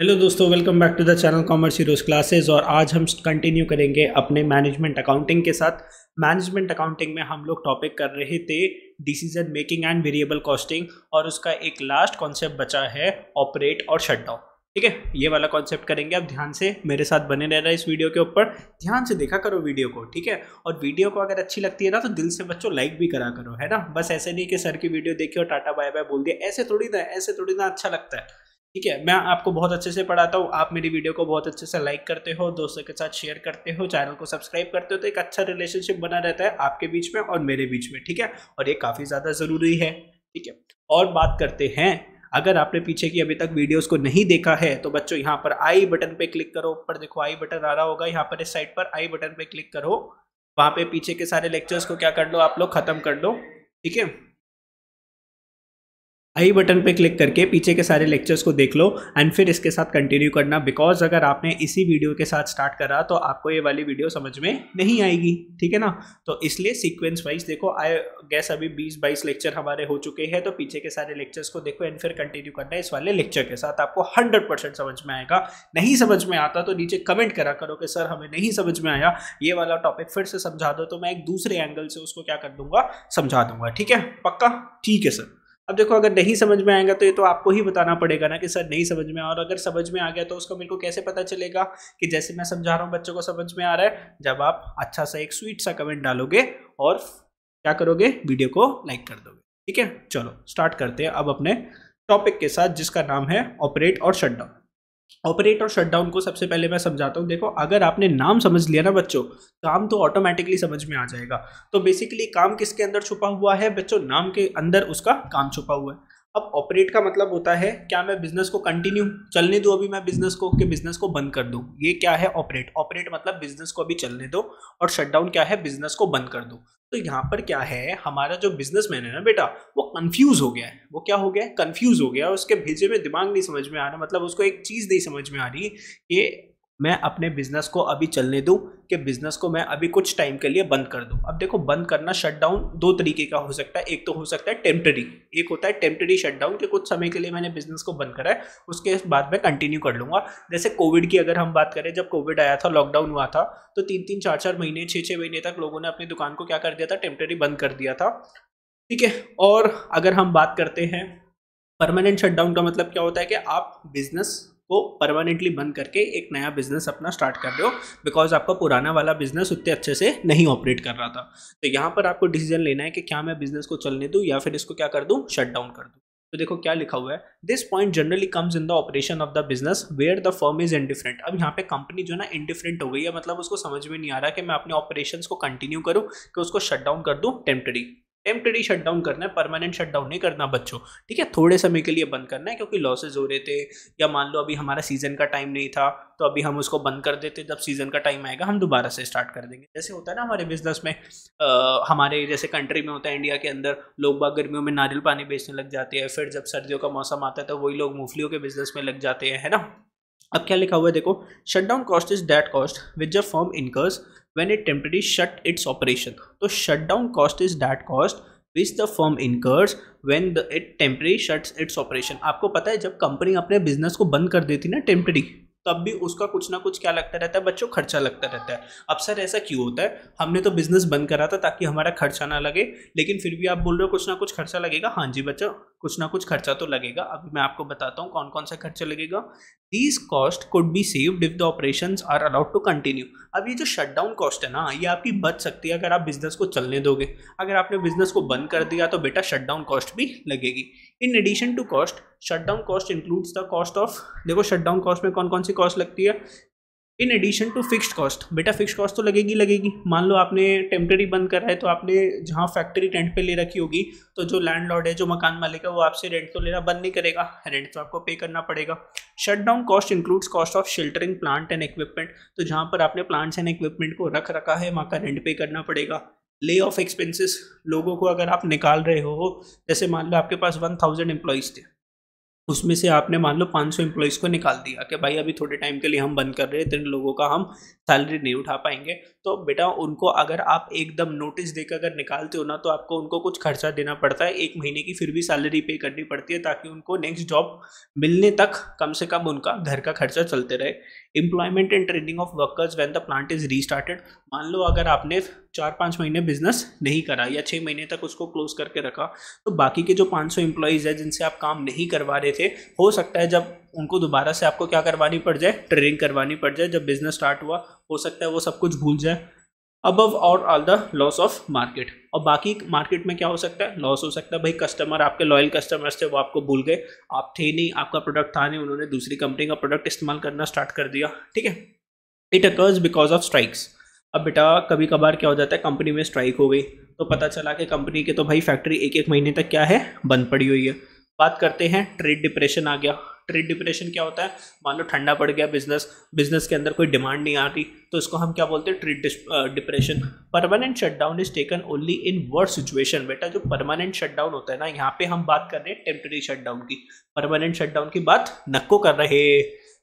Hello दोस्तों welcome back to the channel commerce heroes classes और आज हम कंटिन्यू करेंगे अपने मैनेजमेंट अकाउंटिंग के साथ। मैनेजमेंट अकाउंटिंग में हम लोग टॉपिक कर रहे थे decision making and variable costing और उसका एक लास्ट कॉन्सेप्ट बचा है ऑपरेट और शटडाउन ठीक है, ये वाला कॉन्सेप्ट करेंगे आप ध्यान से। मेरे साथ बने रहना इस वीडियो के ऊपर। ध्यान से देखा करो वीडियो को, ठीक है? और वीडियो को अगर अच्छी लगती है ना तो दिल से बच्चों लाइक भी करा करो, है ना? बस ऐसे नहीं कि सर की वीडियो देखी और टाटा बाय बाय बोल दिया। ऐसे थोड़ी ना, ऐसे थोड़ी ना अच्छा लगता है। ठीक है, मैं आपको बहुत अच्छे से पढ़ाता हूँ। आप मेरी वीडियो को बहुत अच्छे से लाइक करते हो, दोस्तों के साथ शेयर करते हो चैनल को सब्सक्राइब करते हो तो एक अच्छा रिलेशनशिप बना रहता है आपके बीच में और मेरे बीच में, ठीक है? और ये काफ़ी ज़्यादा ज़रूरी है, ठीक है? और बात करते हैं, अगर आपने पीछे की अभी तक वीडियोस को नहीं देखा है तो बच्चों यहाँ पर आई बटन पे क्लिक करो। ऊपर देखो आई बटन आ रहा होगा, यहाँ पर इस साइड पर आई बटन पे क्लिक करो। वहाँ पे पीछे के सारे लेक्चर्स को क्या कर लो आप लोग? खत्म कर लो, ठीक है? आई बटन पे क्लिक करके पीछे के सारे लेक्चर्स को देख लो एंड फिर इसके साथ कंटिन्यू करना बिकॉज़ अगर आपने इसी वीडियो के साथ स्टार्ट करा तो आपको ये वाली वीडियो समझ में नहीं आएगी, ठीक है ना? तो इसलिए सीक्वेंस वाइज देखो आई गैस अभी 20-22 लेक्चर हमारे हो चुके हैं तो पीछे के सारे लेक्चर्स को देखो एंड फिर कंटिन्यू करना इस वाले लेक्चर के साथ। आपको हंड्रेड समझ में आएगा। नहीं समझ में आता तो नीचे कमेंट करा करो कि, सर, हमें नहीं समझ में आया। ये वाला टॉपिक फिर से समझा दो तो मैं एक दूसरे एंगल से उसको क्या कर दूँगा? समझा दूँगा, ठीक है? पक्का? ठीक है सर अब देखो, अगर नहीं समझ में आएगा तो ये तो आपको ही बताना पड़ेगा ना कि सर नहीं समझ में और अगर समझ में आ गया तो उसको मेरे को कैसे पता चलेगा कि जैसे मैं समझा रहा हूँ, बच्चों को समझ में आ रहा है, जब आप अच्छा सा एक स्वीट सा कमेंट डालोगे और क्या करोगे? वीडियो को लाइक कर दोगे। ठीक है? चलो स्टार्ट करते हैं। अब अपने टॉपिक के साथ जिसका नाम है ऑपरेट और शटडाउन ऑपरेट और शटडाउन को सबसे पहले मैं समझाता हूँ। देखो, अगर आपने नाम समझ लिया ना बच्चों, काम तो ऑटोमेटिकली समझ में आ जाएगा। तो बेसिकली काम किसके अंदर छुपा हुआ है बच्चों? नाम के अंदर उसका काम छुपा हुआ है। अब ऑपरेट का मतलब होता है, क्या मैं बिज़नेस को कंटिन्यू चलने दूँ अभी मैं बिज़नेस को, कि बिज़नेस को बंद कर दूँ? ये क्या है ऑपरेट ऑपरेट मतलब बिज़नेस को अभी चलने दो और शटडाउन क्या है? बिज़नेस को बंद कर दो। तो यहाँ पर क्या है, हमारा जो बिज़नेस मैन है ना बेटा, वो कंफ्यूज हो गया है। वो क्या हो गया है? कंफ्यूज हो गया उसके भेजे में दिमाग नहीं समझ में आ रहा मतलब उसको एक चीज़ नहीं समझ में आ रही कि मैं अपने बिज़नेस को अभी चलने दूँ कि बिज़नेस को मैं अभी कुछ टाइम के लिए बंद कर दूँ। अब देखो, बंद करना शटडाउन दो तरीके का हो सकता है। एक तो हो सकता है टेम्प्रेरी एक होता है टेम्प्रेरी शटडाउन कि कुछ समय के लिए मैंने बिज़नेस को बंद करा है, उसके बाद में कंटिन्यू कर लूँगा। जैसे कोविड की अगर हम बात करें, जब कोविड आया था लॉकडाउन हुआ था तो तीन तीन चार चार महीने छः छः महीने तक लोगों ने अपनी दुकान को क्या कर दिया था? टेम्प्रेरी बंद कर दिया था। ठीक है? और अगर हम बात करते हैं परमानेंट शटडाउन का मतलब क्या होता है कि आप बिज़नेस को परमानेंटली बंद करके एक नया बिज़नेस अपना स्टार्ट कर रहे हो बिकॉज़ आपका पुराना वाला बिज़नेस उतने अच्छे से नहीं ऑपरेट कर रहा था। तो यहाँ पर आपको डिसीज़न लेना है कि क्या मैं बिज़नेस को चलने दूँ या फिर इसको क्या कर दूँ? शट डाउन कर दूँ। तो देखो क्या लिखा हुआ है। This point generally comes in the operation of the business where the firm is indifferent अब यहाँ पे कंपनी जो ना इनडिफरेंट हो गई है मतलब उसको समझ में नहीं आ रहा कि मैं अपने ऑपरेशन को कंटिन्यू करूँ कि उसको शट डाउन कर दूँ टेम्पररी टेम्पररी शटडाउन करना है परमानेंट शटडाउन नहीं करना बच्चों। ठीक है थोड़े समय के लिए बंद करना है क्योंकि लॉसेज हो रहे थे या मान लो अभी हमारा सीज़न का टाइम नहीं था तो अभी हम उसको बंद कर देते जब सीज़न का टाइम आएगा हम दोबारा से स्टार्ट कर देंगे। जैसे होता है ना हमारे बिज़नेस में आ, हमारे जैसे कंट्री में होता है इंडिया के अंदर लोग बाग गर्मियों में नारियल पानी बेचने लग जाते हैं फिर जब सर्दियों का मौसम आता है तो वही लोग मूंगफलियों के बिज़नेस में लग जाते हैं है ना? अब क्या लिखा हुआ है? देखो shut down cost is that cost which the firm incurs it temporary shut its operation तो shut down cost is that cost which the firm incurs when the it temporary shuts its operation आपको पता है, जब company अपने business को बंद कर देती ना टेम्परेरी तब भी उसका कुछ ना कुछ क्या लगता रहता है? बच्चों, खर्चा लगता रहता है। अब सर, ऐसा क्यों होता है? हमने तो बिज़नेस बंद करा था ताकि हमारा खर्चा ना लगे, लेकिन फिर भी आप बोल रहे हो कुछ ना कुछ खर्चा लगेगा। हाँ जी बच्चों, कुछ ना कुछ खर्चा तो लगेगा। अभी मैं आपको बताता हूँ कौन कौन सा खर्चा लगेगा। These cost could be saved if the operation are allowed to continue अब ये जो शटडाउन कॉस्ट है ना, ये आपकी बच सकती है अगर आप बिज़नेस को चलने दोगे। अगर आपने बिज़नेस को बंद कर दिया तो बेटा शटडाउन कॉस्ट भी लगेगी। In addition to cost shutdown cost includes the cost of देखो शटडाउन कॉस्ट में कौन कौन सी कॉस्ट लगती है? In addition to fixed cost बेटा फिक्स्ड कॉस्ट तो लगेगी लगेगी। मान लो आपने टेम्प्रेरी बंद करा है तो आपने जहाँ फैक्ट्री रेंट पे ले रखी होगी तो जो लैंडलॉर्ड है, जो मकान मालिक है, वो आपसे रेंट तो लेना बंद नहीं करेगा। रेंट तो आपको पे करना पड़ेगा। Shut down cost includes cost of sheltering plant and equipment तो जहाँ पर आपने प्लांट्स एंड इक्विपमेंट को रख रखा है, वहाँ का रेंट पे करना पड़ेगा। ले ऑफ़ एक्सपेंसिस लोगों को अगर आप निकाल रहे हो, जैसे मान लो आपके पास वन थाउज़ेंड एम्प्लॉयज़ थे। उसमें से आपने मान लो 500 सौ को निकाल दिया कि भाई अभी थोड़े टाइम के लिए हम बंद कर रहे हैं, इतने लोगों का हम सैलरी नहीं उठा पाएँगे। तो बेटा उनको अगर आप एकदम नोटिस देकर अगर निकालते हो ना तो आपको उनको कुछ खर्चा देना पड़ता है। एक महीने की फिर भी सैलरी पे करनी पड़ती है ताकि उनको नेक्स्ट जॉब मिलने तक कम से कम उनका घर का खर्चा चलते रहे। Employment and training of workers when the plant is restarted मान लो अगर आपने चार पाँच महीने बिज़नेस नहीं करा या छः महीने तक उसको क्लोज करके रखा तो बाकी के जो पाँच सौ एम्प्लॉयज़ है, जिनसे आप काम नहीं करवा रहे थे, हो सकता है जब उनको दोबारा से आपको क्या करवानी पड़ जाए? ट्रेनिंग करवानी पड़ जाए। जब बिज़नेस स्टार्ट हुआ, हो सकता है वो सब कुछ भूल जाए। अबव और all the loss of market और बाकी मार्केट में क्या हो सकता है? लॉस हो सकता है। भाई कस्टमर आपके लॉयल कस्टमर्स थे, वो आपको भूल गए। आप थे नहीं, आपका प्रोडक्ट था नहीं, उन्होंने दूसरी कंपनी का प्रोडक्ट इस्तेमाल करना स्टार्ट कर दिया। ठीक है? It occurs because of strikes अब बेटा कभी कभार क्या हो जाता है? कंपनी में स्ट्राइक हो गई। तो पता चला कि कंपनी के तो भाई फैक्ट्री एक एक महीने तक क्या है? बंद पड़ी हुई है। बात करते हैं ट्रेड डिप्रेशन आ गया। ट्रेड डिप्रेशन क्या होता है? मान लो ठंडा पड़ गया बिज़नेस बिज़नेस के अंदर कोई डिमांड नहीं आ रही तो इसको हम क्या बोलते हैं? Trade depression permanent shutdown is taken only in worst situation बेटा, जो परमानेंट शटडाउन होता है ना, यहाँ पे हम बात कर रहे हैं टेम्प्रेरी शटडाउन की। परमानेंट शटडाउन की बात नक्को कर रहे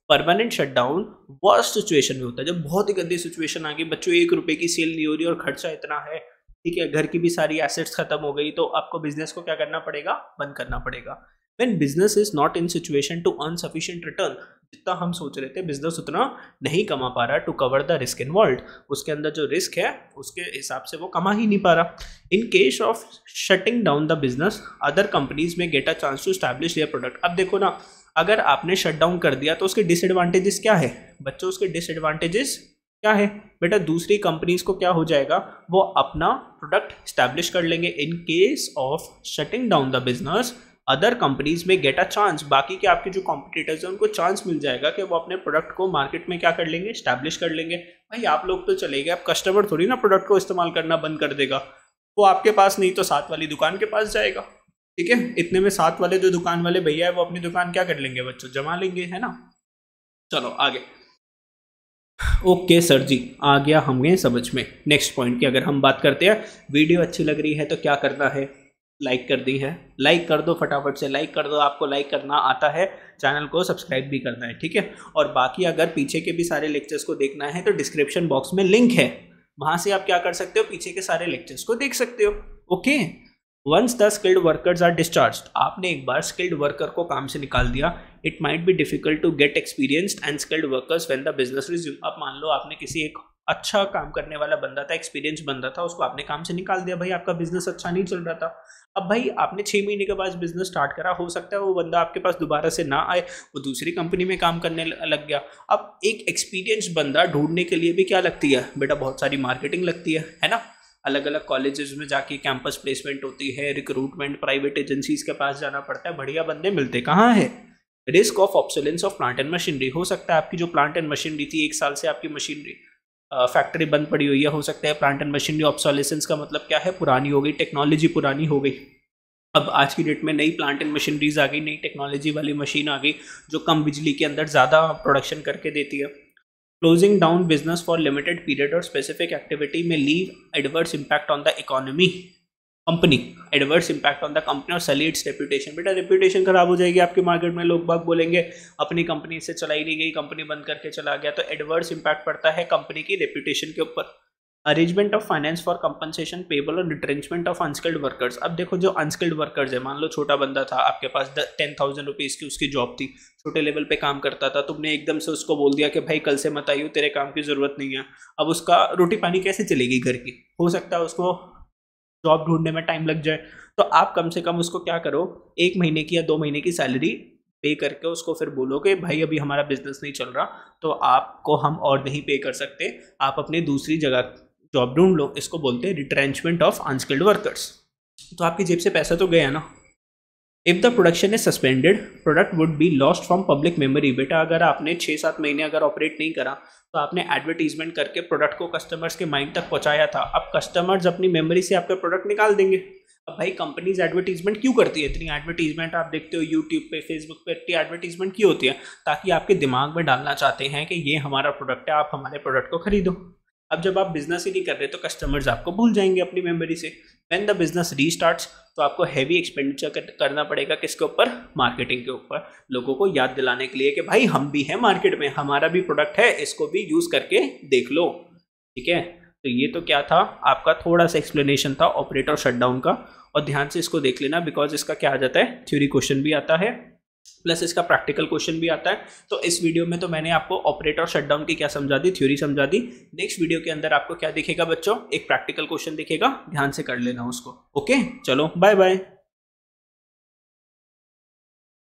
परमानेंट शटडाउन वर्स्ट सिचुएशन में होता है। जब बहुत ही गंदी सिचुएशन आ गई, बच्चों, एक रुपए की सेल नहीं हो रही और खर्चा इतना है, ठीक है? घर की भी सारी एसेट्स खत्म हो गई तो आपको बिज़नेस को क्या करना पड़ेगा? बंद करना पड़ेगा। When business is not in situation to earn sufficient return जितना हम सोच रहे थे बिज़नेस उतना नहीं कमा पा रहा to cover the risk involve उसके अंदर जो रिस्क है, उसके हिसाब से वो कमा ही नहीं पा रहा। In case of shutting down the business other companies में get a chance to establish their product अब देखो ना, अगर आपने शट डाउन कर दिया तो उसके डिसएडवांटेजेस क्या है? बच्चों, उसके डिसएडवांटेजेस क्या है? बेटा, दूसरी कंपनीज़ को क्या हो जाएगा? वो अपना प्रोडक्ट स्टैब्लिश कर लेंगे। In case of shutting down the business other companies में गेट अ चांस बाकी के आपके जो कॉम्पिटिटर्स हैं, उनको चांस मिल जाएगा कि वो अपने प्रोडक्ट को मार्केट में क्या कर लेंगे स्टैब्लिश कर लेंगे। भाई, आप लोग तो चले गए। अब कस्टमर थोड़ी ना प्रोडक्ट को इस्तेमाल करना बंद कर देगा। वो आपके पास नहीं तो साथ वाली दुकान के पास जाएगा। ठीक है? इतने में साथ वाले जो दुकान वाले भैया है, वो अपनी दुकान क्या कर लेंगे बच्चों? जमा लेंगे, है ना? चलो, आगे। ओके, सर जी, आ गया हमें समझ में। नेक्स्ट पॉइंट की अगर हम बात करते हैं, वीडियो अच्छी लग रही है तो क्या करना है? लाइक कर दी है। लाइक कर दो फटाफट से, लाइक कर दो, आपको लाइक करना आता है, चैनल को सब्सक्राइब भी करना है, ठीक है? और बाकी अगर पीछे के भी सारे लेक्चर्स को देखना है तो डिस्क्रिप्शन बॉक्स में लिंक है। वहाँ से आप क्या कर सकते हो, पीछे के सारे लेक्चर्स को देख सकते हो, okay? Once the skilled workers are discharge आपने एक बार स्किल्ड वर्कर को काम से निकाल दिया। It might be difficult to get experienced and skilled workers when the business resume अब मान लो आपने किसी एक अच्छा काम करने वाला बंदा था एक्सपीरियंस बंदा था, उसको आपने काम से निकाल दिया, भाई आपका बिज़नेस अच्छा नहीं चल रहा था। अब भाई आपने छः महीने के बाद बिज़नेस स्टार्ट करा, हो सकता है वो बंदा आपके पास दोबारा से ना आए, वो दूसरी कंपनी में काम करने लग गया। अब एक एक्सपीरियंस बंदा ढूँढने के लिए भी क्या लगती है? बेटा बहुत सारी मार्केटिंग लगती है है ना? अलग अलग कॉलेजेस में जाके कैंपस प्लेसमेंट होती है रिक्रूटमेंट प्राइवेट एजेंसीज के पास जाना पड़ता है, बढ़िया बंदे मिलते कहाँ है? Risk of obsolescence of plant and machinery हो सकता है आपकी जो प्लांट एंड मशीनरी थी, एक साल से आपकी मशीनरी फैक्ट्री बंद पड़ी हुई है, हो सकता है प्लांट एंड मशीनरी ऑप्सोलेसेंस का मतलब क्या है? पुरानी हो गई टेक्नोलॉजी पुरानी हो गई। अब आज की डेट में नई प्लांट एंड मशीनरीज आ गई, नई टेक्नोलॉजी वाली मशीन आ गई, जो कम बिजली के अंदर ज़्यादा प्रोडक्शन करके देती है। Closing down business for limited period और स्पेसिफिक एक्टिविटी में leave adverse impact on the economy company adverse impact on the company और सलीड्स रेपुटेशन बेटा रेपुटेशन खराब हो जाएगी आपके मार्केट में, लोग बाग बोलेंगे, अपनी कंपनी से चलाई नहीं गई कंपनी बंद करके चला गया. तो एडवर्स इम्पैक्ट पड़ता है कंपनी की रेपुटेशन के ऊपर. Arrangement of finance for compensation payable और रिट्रेंचमेंट ऑफ़ अनस्किल्ड वर्कर्स अब देखो जो अनस्किल्ड वर्कर्स है, मान लो छोटा बंदा था, आपके पास टेन थाउज़ेंड रुपीज़ की उसकी जॉब थी, छोटे लेवल पे काम करता था, तुमने एकदम से उसको बोल दिया कि, भाई, कल से मत आइयो, तेरे काम की ज़रूरत नहीं है. अब उसका रोटी पानी कैसे चलेगी घर की? हो सकता है उसको जॉब ढूँढने में टाइम लग जाए। तो आप कम से कम उसको क्या करो, एक महीने की या दो महीने की सैलरी पे करके उसको फिर बोलो कि, भाई, अभी हमारा बिज़नेस नहीं चल रहा। तो आपको हम और नहीं पे कर सकते। आप अपने दूसरी जगह जॉब ढूंढ लो। इसको बोलते हैं रिट्रेंचमेंट ऑफ़ अनस्किल्ड वर्कर्स तो आपकी जेब से पैसा तो गया ना? If the production is suspended product would be lost from public memory बेटा, अगर आपने छः सात महीने अगर ऑपरेट नहीं करा तो आपने एडवर्टीजमेंट करके प्रोडक्ट को कस्टमर्स के माइंड तक पहुँचाया था। अब कस्टमर्स अपनी मेमोरी से आपका प्रोडक्ट निकाल देंगे। अब भाई कंपनीज़ एडवर्टीजमेंट क्यों करती है? इतनी एडवर्टीजमेंट आप देखते हो यूट्यूब पे फेसबुक पे, इतनी एडवर्टीजमेंट क्यों होती है? ताकि आपके दिमाग में डालना चाहते हैं कि ये हमारा प्रोडक्ट है, आप हमारे प्रोडक्ट को खरीदो। अब जब आप बिज़नेस ही नहीं कर रहे तो कस्टमर्स आपको भूल जाएँगे अपनी मेमोरी से। वैन द बिज़नेस रीस्टार्ट तो आपको हैवी एक्सपेंडिचर करना पड़ेगा किसके ऊपर? मार्केटिंग के ऊपर। लोगों को याद दिलाने के लिए कि भाई, हम भी हैं मार्केट में, हमारा भी प्रोडक्ट है, इसको भी यूज़ करके देख लो। ठीक है? तो ये तो क्या था? आपका थोड़ा सा एक्सप्लेनेशन था ऑपरेटर शटडाउन का। और ध्यान से इसको देख लेना बिकॉज़ इसका क्या आ जाता है? थ्योरी क्वेश्चन भी आता है। प्लस इसका प्रैक्टिकल क्वेश्चन भी आता है। तो इस वीडियो में तो मैंने आपको ऑपरेटर शटडाउन की क्या समझा दी, थ्योरी समझा दी। नेक्स्ट वीडियो के अंदर आपको क्या दिखेगा बच्चों? एक प्रैक्टिकल क्वेश्चन दिखेगा, ध्यान से कर लेना उसको। ओके? चलो बाय बाय